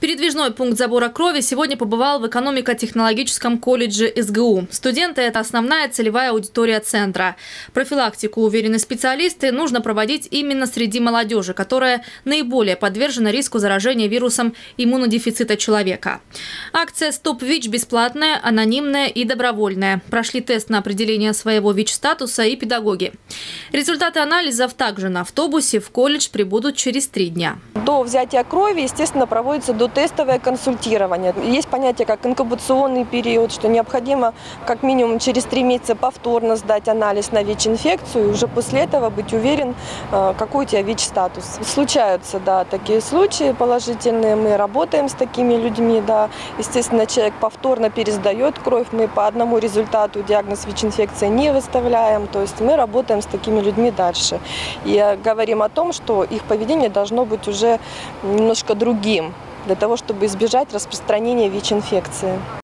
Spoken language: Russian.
Передвижной пункт забора крови сегодня побывал в экономико-технологическом колледже СГУ. Студенты – это основная целевая аудитория центра. Профилактику, уверены специалисты, нужно проводить именно среди молодежи, которая наиболее подвержена риску заражения вирусом иммунодефицита человека. Акция «Стоп ВИЧ» бесплатная, анонимная и добровольная. Прошли тест на определение своего ВИЧ-статуса и педагоги. Результаты анализов также на автобусе в колледж прибудут через три дня. До взятия крови, естественно, проводится дотестовое консультирование. Есть понятие как инкубационный период, что необходимо как минимум через три месяца повторно сдать анализ на ВИЧ-инфекцию и уже после этого быть уверен, э, какой у тебя ВИЧ-статус. Случаются, да, такие случаи положительные. Мы работаем с такими людьми, да. Естественно, человек повторно пересдает кровь. Мы по одному результату диагноз ВИЧ-инфекции не выставляем. То есть мы работаем с такими людьми дальше. И говорим о том, что их поведение должно быть уже немножко другим для того, чтобы избежать распространения ВИЧ-инфекции.